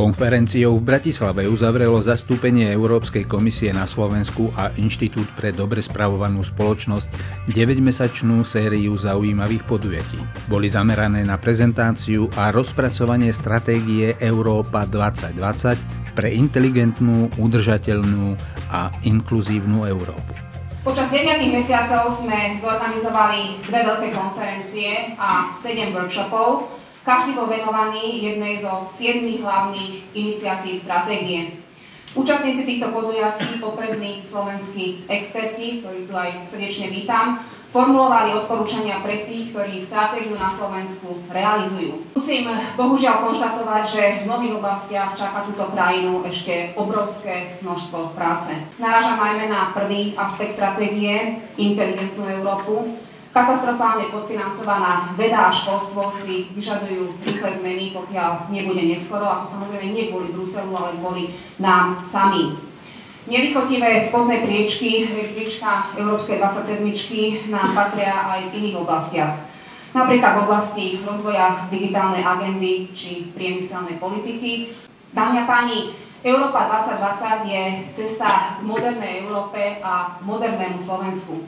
Konferenciou v Bratislave uzavrelo zastúpenie Európskej komisie na Slovensku a Inštitút pre dobre spravovanú spoločnosť 9-mesačnú sériu zaujímavých podujatí. Boli zamerané na prezentáciu a rozpracovanie stratégie Európa 2020 pre inteligentnú, udržateľnú a inkluzívnu Európu. Počas 9 mesiacov sme zorganizovali dve veľké konferencie a 7 workshopov, bol venovaný jednej zo siedmých hlavných iniciatív stratégie. Účastníci týchto podujatí, poprední slovenskí experti, ktorí tu aj srdečne vítam, formulovali odporúčania pre tých, ktorí stratégiu na Slovensku realizujú. Musím bohužiaľ konštatovať, že v mnohých oblastiach čaká túto krajinu ešte obrovské množstvo práce. Naražam najmä na prvý aspekt stratégie, inteligentnú Európu, Katastrofálne podfinancovaná veda a školstvo si vyžadujú rýchle zmeny, pokiaľ nebude neskoro, ako samozrejme nie kvôli Bruselu, ale kvôli nám samým. Nelichotivé spodné priečky, priečka Európskej 27 nám patria aj v iných oblastiach. Napríklad v oblasti rozvoja digitálnej agendy či priemyselnej politiky. Dámy a páni, Európa 2020 je cesta k modernej Európe a modernému Slovensku.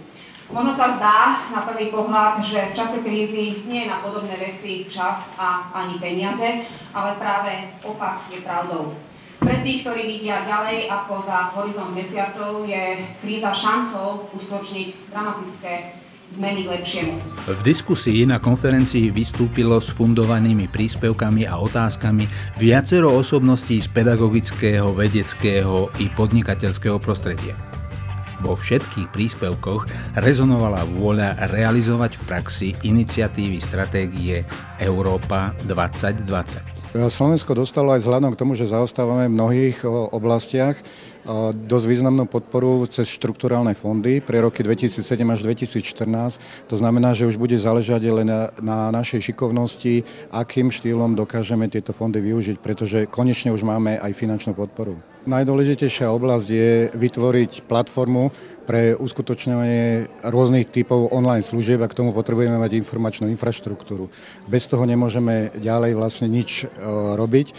Možno sa zdá na prvý pohľad, že v čase krízy nie je na podobné veci čas a ani peniaze, ale práve opak je pravdou. Pre tých, ktorí vidia ďalej ako za horizont mesiacov, je kríza šancou uskutočniť dramatické zmeny k. V diskusii na konferencii vystúpilo s fundovanými príspevkami a otázkami viacero osobností z pedagogického, vedeckého i podnikateľského prostredia. Vo všetkých príspevkoch rezonovala vôľa realizovať v praxi iniciatívy stratégie Európa 2020. Slovensko dostalo aj vzhľadom k tomu, že zaostávame v mnohých oblastiach, dosť významnú podporu cez štrukturálne fondy pre roky 2007 až 2014. To znamená, že už bude záležať len na, na našej šikovnosti, akým štýlom dokážeme tieto fondy využiť, pretože konečne už máme aj finančnú podporu. Najdôležitejšia oblasť je vytvoriť platformu pre uskutočňovanie rôznych typov online služieb a k tomu potrebujeme mať informačnú infraštruktúru. Bez toho nemôžeme ďalej vlastne nič e, robiť. E,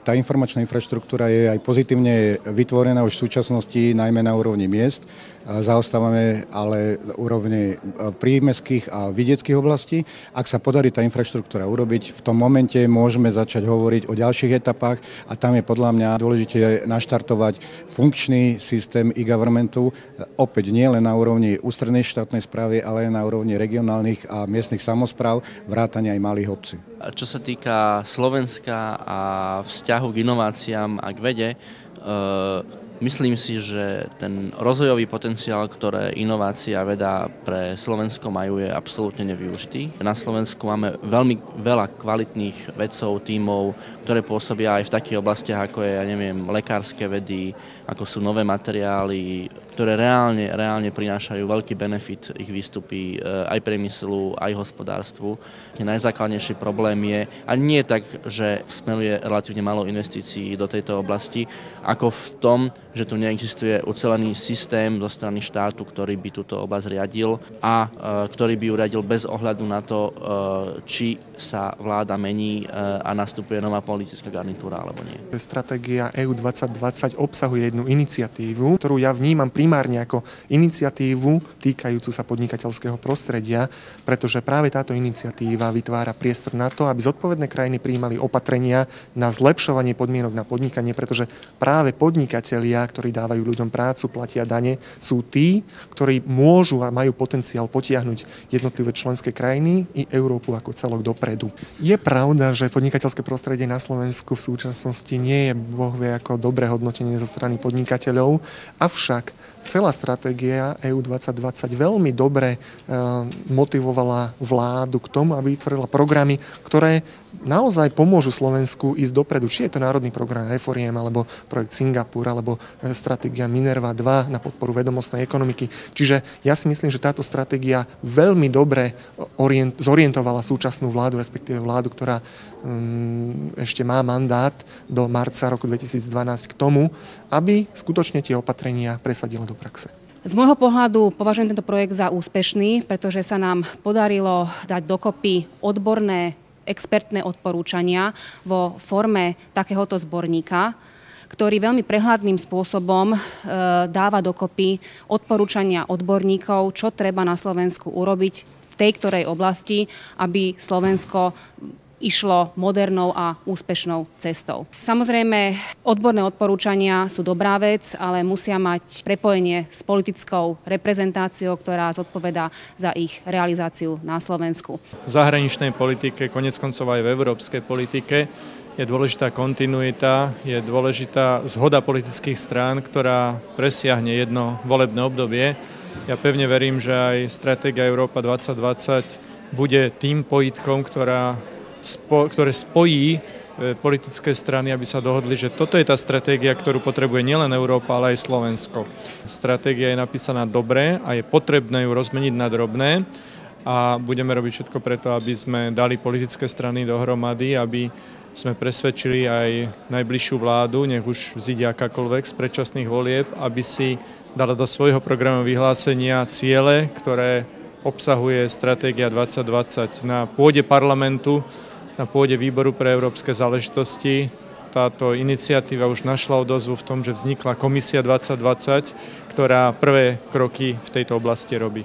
tá informačná infraštruktúra je aj pozitívne vytvorená už v súčasnosti, najmä na úrovni miest. Zaostávame ale úrovni e, prímeských a vidieckých oblastí. Ak sa podarí tá infraštruktúra urobiť, v tom momente môžeme začať hovoriť o ďalších etapách a tam je podľa mňa dôležité naštartovať funkčný systém e-governmentu, opäť nie len na úrovni ústrednej štátnej správy, ale aj na úrovni regionálnych a miestnych samozpráv, vrátania aj malých obcí. Čo sa týka Slovenska a vzťahu k inováciám a k vede, e, Myslím si, že ten rozvojový potenciál, ktoré inovácia a veda pre Slovensko majú, je absolútne nevyužitý. Na Slovensku máme veľmi veľa kvalitných vedcov, tímov, ktoré pôsobia aj v takých oblastiach, ako je, ja neviem, lekárske vedy, ako sú nové materiály, ktoré reálne, reálne prinášajú veľký benefit ich výstupy e, aj priemyslu, aj hospodárstvu. Najzákladnejší problém je, a nie tak, že smeluje relatívne malo investícií do tejto oblasti, ako v tom, že tu neexistuje ucelený systém zo strany štátu, ktorý by túto oblasť riadil a e, ktorý by ju riadil bez ohľadu na to, e, či sa vláda mení a nastupuje nová politická garnitúra alebo nie. Stratégia EU 2020 obsahuje jednu iniciatívu, ktorú ja vnímam primárne ako iniciatívu týkajúcu sa podnikateľského prostredia, pretože práve táto iniciatíva vytvára priestor na to, aby zodpovedné krajiny prijímali opatrenia na zlepšovanie podmienok na podnikanie, pretože práve podnikatelia, ktorí dávajú ľuďom prácu, platia dane, sú tí, ktorí môžu a majú potenciál potiahnuť jednotlivé členské krajiny i Európu ako celok dopredu. Je pravda, že podnikateľské prostredie na Slovensku v súčasnosti nie je boh vie ako dobré hodnotenie zo strany podnikateľov, avšak celá stratégia EU 2020 veľmi dobre e, motivovala vládu k tomu, aby vytvorila programy, ktoré naozaj pomôžu Slovensku ísť dopredu. Či je to národný program Reforiem, alebo projekt Singapur, alebo stratégia Minerva 2 na podporu vedomostnej ekonomiky. Čiže ja si myslím, že táto stratégia veľmi dobre orient, zorientovala súčasnú vládu, respektíve vládu, ktorá um, ešte má mandát do marca roku 2012 k tomu, aby skutočne tie opatrenia presadila do praxe. Z môjho pohľadu považujem tento projekt za úspešný, pretože sa nám podarilo dať dokopy odborné expertné odporúčania vo forme takéhoto zborníka, ktorý veľmi prehľadným spôsobom e, dáva dokopy odporúčania odborníkov, čo treba na Slovensku urobiť v tej ktorej oblasti, aby Slovensko išlo modernou a úspešnou cestou. Samozrejme, odborné odporúčania sú dobrá vec, ale musia mať prepojenie s politickou reprezentáciou, ktorá zodpoveda za ich realizáciu na Slovensku. V zahraničnej politike, konec koncov aj v európskej politike, je dôležitá kontinuita, je dôležitá zhoda politických strán, ktorá presiahne jedno volebné obdobie. Ja pevne verím, že aj stratégia Európa 2020 bude tým pojitkom, ktorá, spo, ktoré spojí e, politické strany, aby sa dohodli, že toto je tá stratégia, ktorú potrebuje nielen Európa, ale aj Slovensko. Stratégia je napísaná dobre a je potrebné ju rozmeniť na drobné a budeme robiť všetko preto, aby sme dali politické strany dohromady, aby sme presvedčili aj najbližšiu vládu, nech už vzíde akákoľvek z predčasných volieb, aby si dala do svojho programu vyhlásenia ciele, ktoré obsahuje Stratégia 2020 na pôde parlamentu, na pôde výboru pre európske záležitosti. Táto iniciatíva už našla odozvu v tom, že vznikla Komisia 2020, ktorá prvé kroky v tejto oblasti robí.